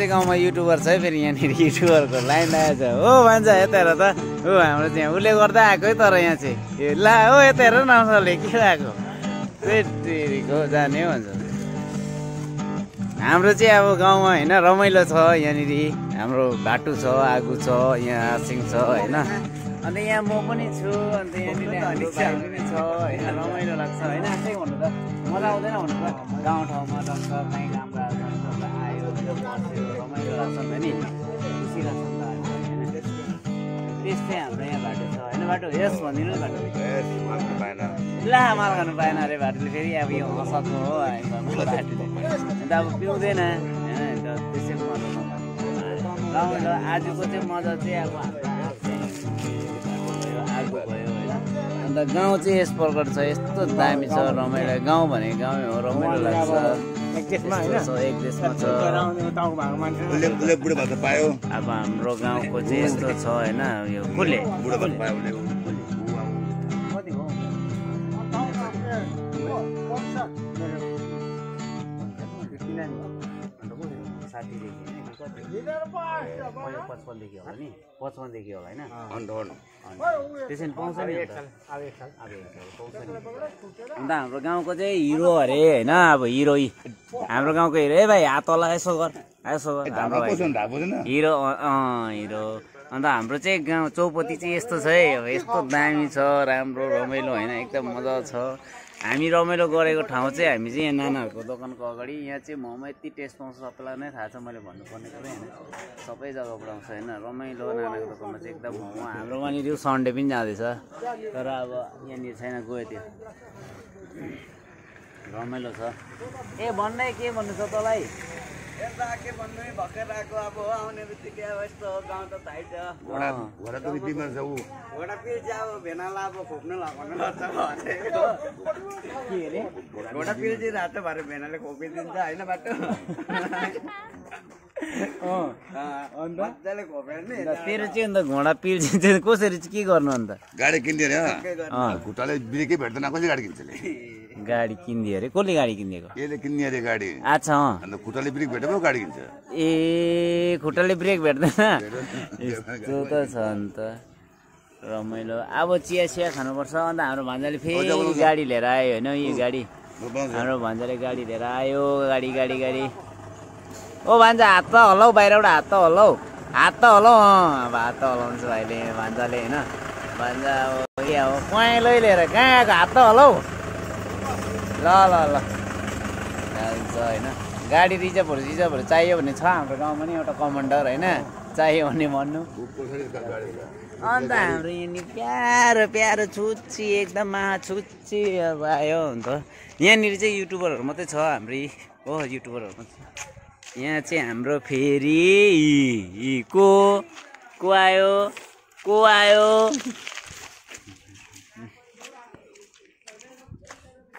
चाहिँ गाउँमा युट्युबर छ है फेरि यहाँनिर युट्युबरको लाइन लागेको छ। हो भन्छ यता हेर त। हो हाम्रो चाहिँ उसले गर्दा आएको है तर यहाँ चाहिँ। ला हो यता हेर न अंशले के आएको फेरिको जाने भन्छ। हाम्रो चाहिँ अब गाउँमा होइन रमाइलो छ यहाँनिर। हाम्रो बाटो छ आगो छ यहाँ आसिङ छ होइन। अन्त यहाँ म पनि छु अन्त यहाँनिर पनि छ होइन रमाइलो लाग्छ होइन। आफै भन्नु त मजा आउँदैन भन्नु त। गाउँ ठाउँमा टक्क काहीँ काम आयो बस्यो रमाइलो लाग्छ नि त नि खुसी लाग्छ नि त हामीलाई, होइन त्यस्तै हाम्रो यहाँ बाटो छ होइन बाटो यस भनिदिनु बाटो ला माल खानु पाएन अरे बाटोले फेरि अब यो हँसाएको हो बाटोले अन्त अब पिउँदैन होइन त्यसै मजा गाउँमा आजको चाहिँ मजा चाहिँ अब अन्त गाउँ चाहिँ यस प्रकार छ यस्तो दामी छ रमाइलो। गाउँ भनेको गाउँै हो रमाइलो लाग्छ। अब हाम्रो गाउँको चाहिँ यस्तो छ होइन यो कसले? पचपन्नदेखि होला नि। पचपन्नदेखि होला होइन? अन्त त्यसरी पाउँछ नि अन्त। हाम्रो गाउँको चाहिँ हिरो अरे होइन? अब हिरो हाम्रो गाउँको हिरो ए भाइ हात तल यसो गर यसो गर हिरो हिरो अन्त हाम्रो चाहिँ गाउँ चौपती चाहिँ यस्तो छ है अब यस्तो दामी छ राम्रो रमाइलो होइन एकदम मजा छ। हामी रमाइलो गरेको ठाउँ चाहिँ हामी चाहिँ यहाँ नानाहरूको दोकानको अगाडि यहाँ चाहिँ मोमो यति टेस्ट पाउँछ सबैलाई नै थाहा छ मैले भन्नुपर्ने कुरै होइन। सबै जग्गा पाउँछ होइन रमाइलो नानाको दोकानमा चाहिँ एकदम मोमो। हाम्रो वहाँनिर सन्डे पनि जाँदैछ तर अब यहाँनिर छैन गयो त्यो। रमाइलो छ। ए भन्नै के भन्नु छ तँलाई? के भन्नु भर्खर आएको अब आउने बित्तिकै अब यस्तो हो गाउँ त थाहै छ। घोडा त बिमार छ ऊ। घोडा पिल्छ अब भेनाला अब खोप्नु लगाउनु अरे? घोडा पिल्ची रातो भएर भेनाले खोपिदिन्छ होइन बाटो? तेरो चाहिँ अन्त घोडा पिल्छ चाहिँ कसरी चाहिँ के गर्नु अन्त? गाडी किनिदियो अरे अँ। खुट्टाले ब्रेकै भेट्दैन कसले गाडी किन्छ गाडी किनिदियो अरे कसले गाडी किनिदिएको? यसले किन्ने अरे गाडी? अच्छा अँ। अन्त खुट्टाले ब्रेक भेट्यो पो गाडी किन्छ। ए खुट्टाले ब्रेक भेट्दैन? यस्तो त छ अन्त। रमाइलो। अब चिया चिया खानुपर्छ अन्त हाम्रो भान्जाले फेरि गाडी लिएर आयो होइन यो गाडी? हाम्रो भान्जाले गाडी लिएर आयो गाडी गाडी गाडी। ओ भान्जा हात त हलाउ बाहिरबाट हात त हलाउ हात त हलाउ अँ अब हात त हलाउँछ भाइले भान्जाले होइन भान्जा अब के अब कुवाइलै लिएर कहाँ आएको हात त हलाउ ल ल ल जान्छ होइन गाडी रिजर्भहरू रिजर्भहरू चाहियो भने छ हाम्रो गाउँमा नि एउटा कमान्डर होइन चाहियो भने भन्नु अन्त हाम्रो यहाँनिर प्यारो प्यारो छुच्ची एकदम मा छुच्ची अब आयो अन्त यहाँनिर चाहिँ युट्युबरहरू मात्रै छ हाम्रो हो युट्युबरहरू मात्रै यहाँ चाहिँ हाम्रो फेरि को? को आयो? को आयो?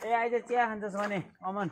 ए आइज चिया खान्छस् भने अमन।